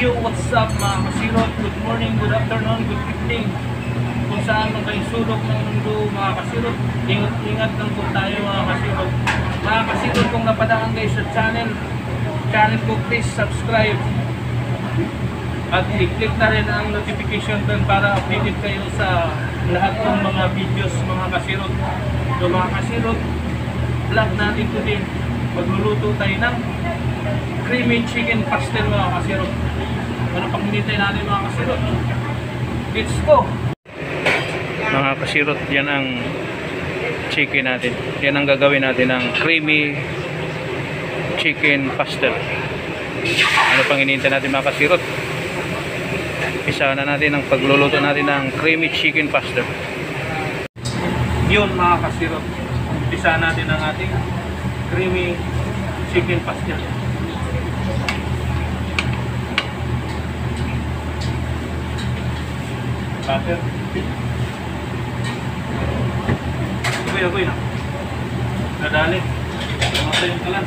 Yo, what's up mga kasirot? Good morning, good afternoon, good evening. Kung saan man kayo sulok ng mundo mga kasirot, ingat-ingat lang po tayo mga kasirot. Mga kasirot, kung napadaan kayo sa channel, channel ko please subscribe. At i-click na rin ang notification bell para updated kayo sa lahat ng mga videos mga kasirot. So mga kasirot, vlog natin today. Magluluto tayo ng creamy chicken pastel mga kasirot. Ano pang hinintay natin mga kasirot? Let's go! Mga kasirot, yan ang chicken natin. Yan ang gagawin natin ng creamy chicken pastel. Ano pang hinihintay natin mga kasirot? Isa na natin ang pagluluto natin ng creamy chicken pastel. Yun mga kasirot. Umpisa natin ang ating creamy chicken pastel. Butter. Agoy, agoy na. Nadali. Namatay yung kalan.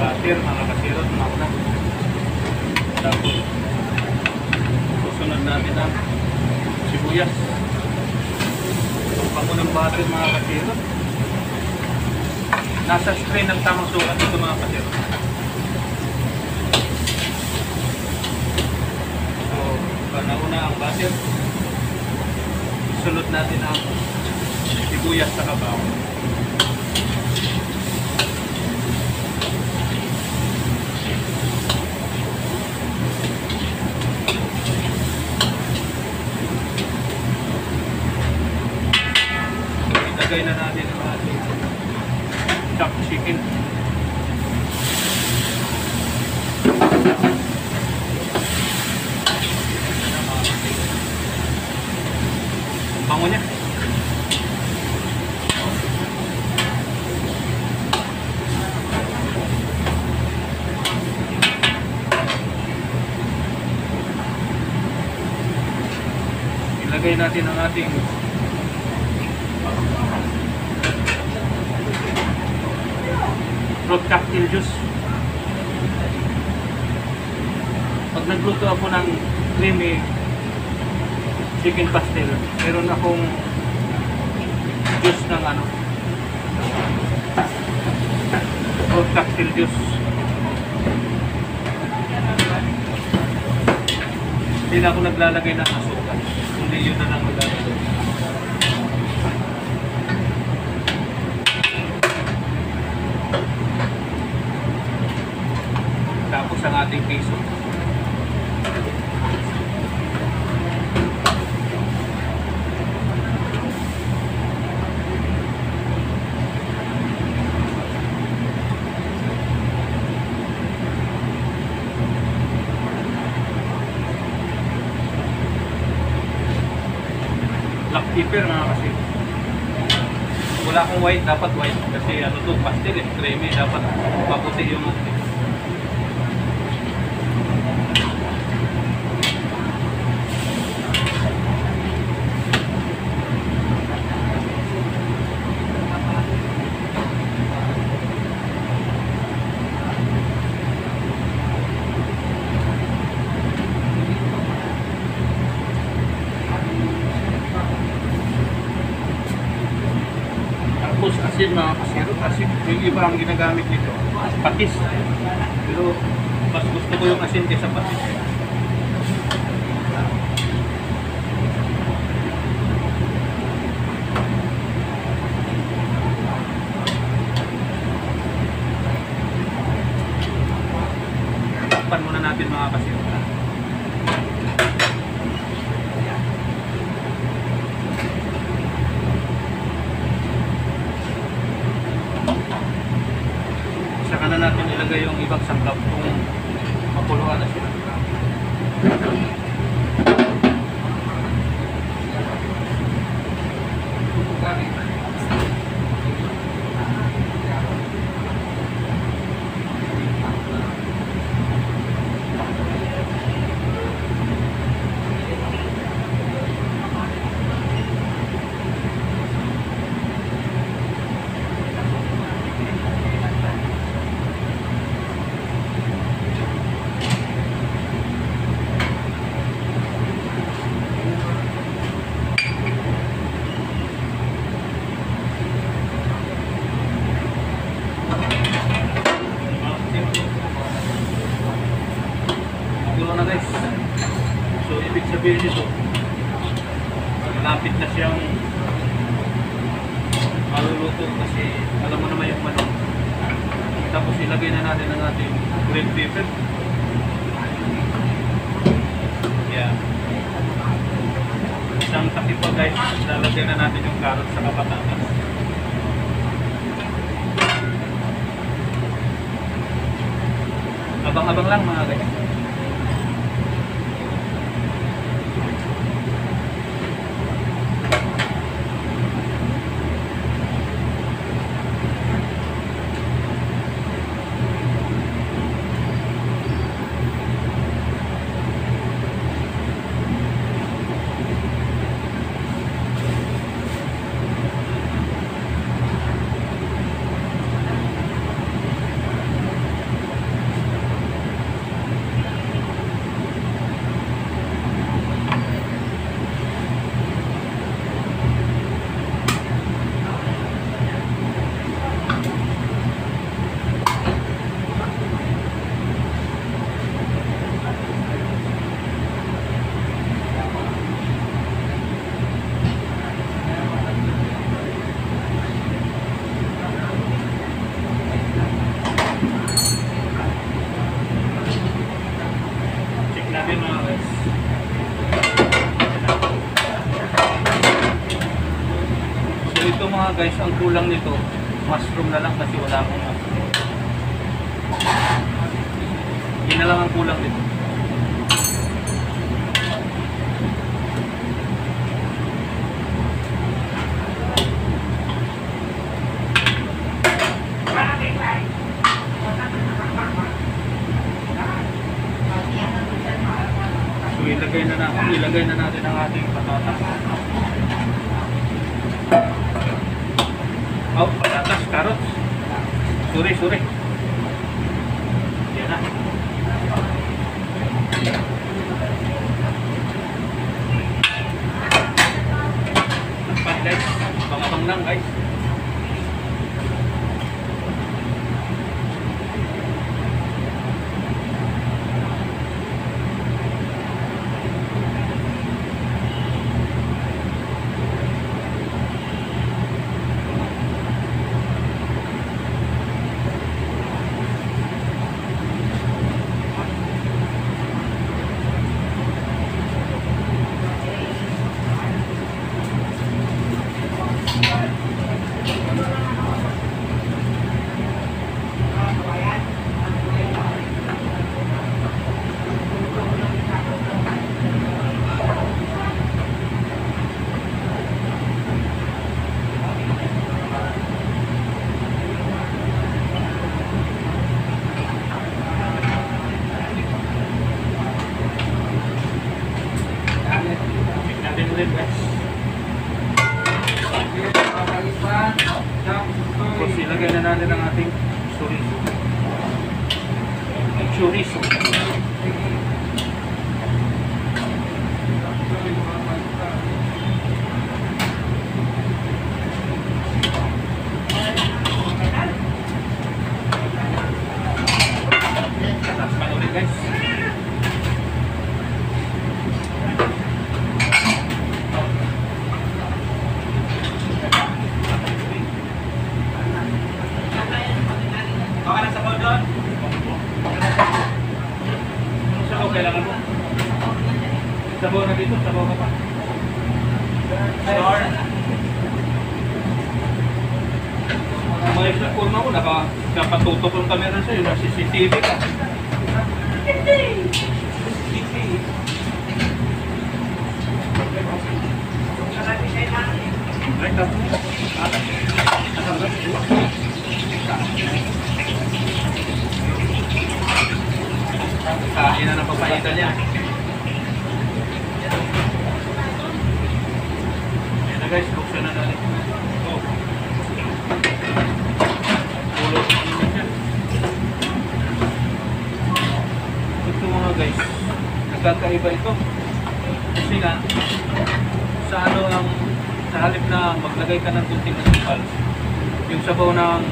Butter, mga kasirot, mga una. Tapos, susunod natin ang sibuyas. Tumpang ko ng butter, mga kasirot. Nasa screen ng tamang sukat ito mga kasirot. So, panauna ang butter. Sunod natin ang sibuyas sa kabaw. Ilagay na natin ang ating chopped chicken. Bango niya. Ilagay natin ang ating fruit cocktail juice. Pag nagluto ako ng creamy chicken pastel, meron akong juice ng ano, fruit cocktail juice. Hindi na ako naglalagay ng asukal. Yun na lang maglalagay. Tapos ang ating queso. Pepper nga kasi. Wala akong white, dapat white. Kasi ano to, pastel eh, creamy. Dapat maputi yung Tapos asin mga kasirot, asin. Yung iba ang ginagamit nito, patis. Pero mas gusto ko yung asin kaysa patis. Guys, lalagyan na natin yung carrot sa kapatatas. Abang-abang lang mga guys. Check natin mga guys. So ito mga guys, ang kulang nito, mushroom na lang kasi wala akong mushroom. Yun na lang ang kulang nito. So ilagay na, na ilagay na natin ang ating patatas. Carrots. Sorry, sorry. Yan na. Takpan guys. Pangabang lang guys. Check natin ulit guys. Tapos ilagay na natin ang ating chorizo. Chorizo. Takpan ulit guys. Okay na sa doon? Sabaw kailangan mo. Sabaw na dito, sabaw ka pa. Store. Mga isang kurma ko, naka, nakatutok yung camera sa'yo, na CCTV ka. Tapos. Kain na ng papaitan niya. Ayan na guys, buksan na natin. Oh. Pulot na siya. Ito mga guys, nagkakaiba ito. Kasi nga, sa ano ang sa halip na maglagay ka ng kunting asukal, yung sabaw ng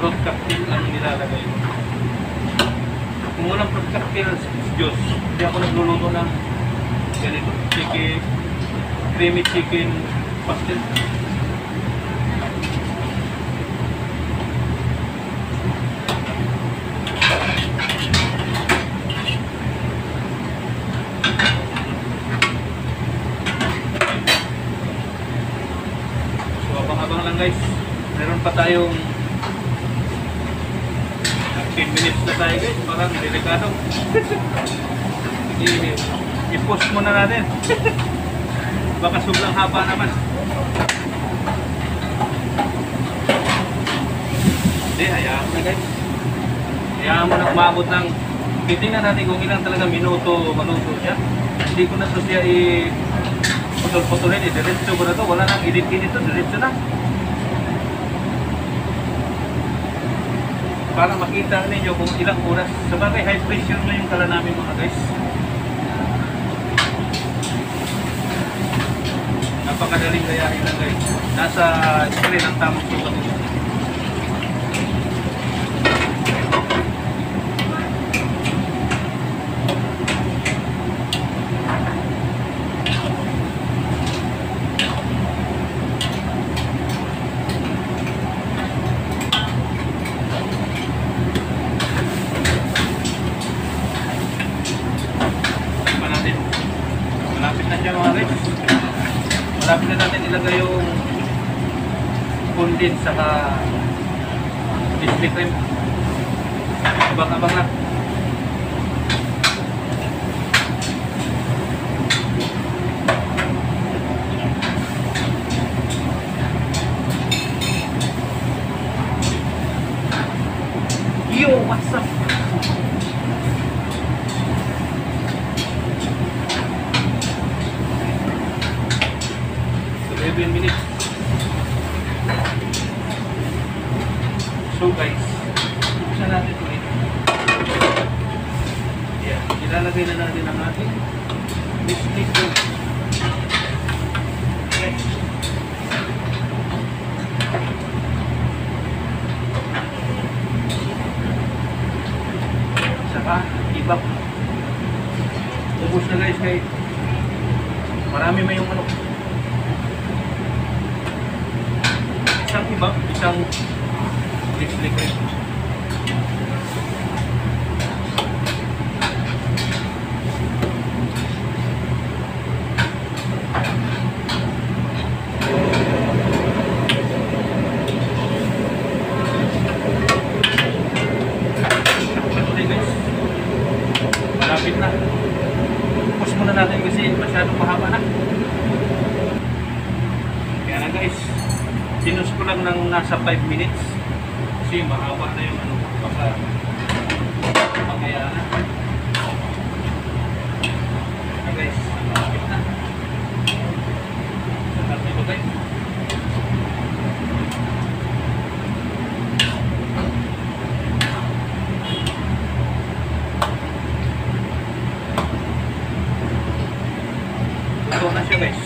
fruit cocktail ang nilalagay mo. Kung walang fruit cocktail, Diyos, hindi ako nagluluto ng ganito. Sige, creamy chicken pastel. So abang-abang lang guys. Meron pa tayong 10 minutes na tayo guys. Parang delikado. I-post muna natin. Baka sobrang haba naman. Hindi, hayaan mo na guys. Hayaan mo na umabot ng titingnan natin kung ilang talaga minuto maluto siya. Hindi ko na to siya i putol-putulin, eh. diretso ko na to. Wala nang edit-edit to, diretso na. Para makita ninyo kung ilang oras. Sabagay, high pressure na yung kala namin mga guys. Napakadaling gayahin lang guys. Nasa screen ang tamang sukat nito. pa natin. Malapit na siya mga guys. Malapit na natin ilagay yung condensed saka biscuit cream. Abang-abang na. Yo, what's up? So, 11 minutes. So guys, buksan natin ito eh. Yan, ilalagay na natin ang ating biscuit dough. Okay. Saka, ibang. Ubus na guys kay marami may yung ano. Isang iba, isang Netflix rin. Okay guys. Malapit na. Push muna natin kasi masyadong mahaba na. Kaya na guys, sinus ko lang ng nasa 5 minutes. Kasi mahaba na yung ano, baka pangaya na. Okay guys, malapit na. Sa dito guys. Ito na siya guys.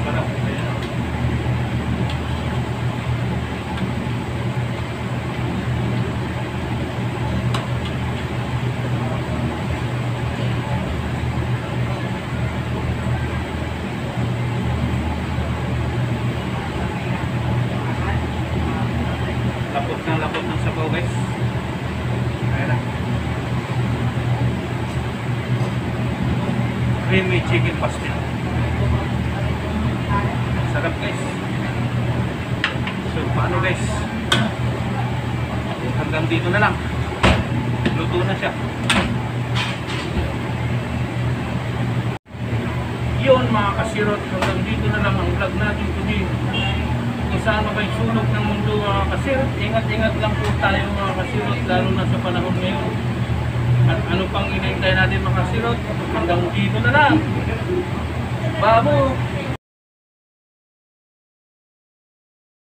Sarap. Ayan. Lapot na lapot ng sabaw guys. Ayan na. Pastel. Sarap guys. So paano guys? Hanggang dito na lang. Luto na siya. Yun mga kasirot, hanggang dito na lang ang vlog natin today. Kung saan may sulok ng mundo mga kasirot, ingat-ingat lang po tayo mga kasirot, lalo na sa panahon ngayon. At ano pang inintay natin mga kasirot, hanggang dito na lang. Babo!